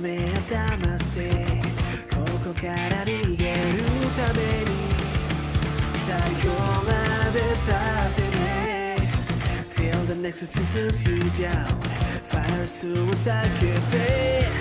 目覚ましてここから逃げるために最後まで立ってね Till the next season's you down Fire suicide 叫べ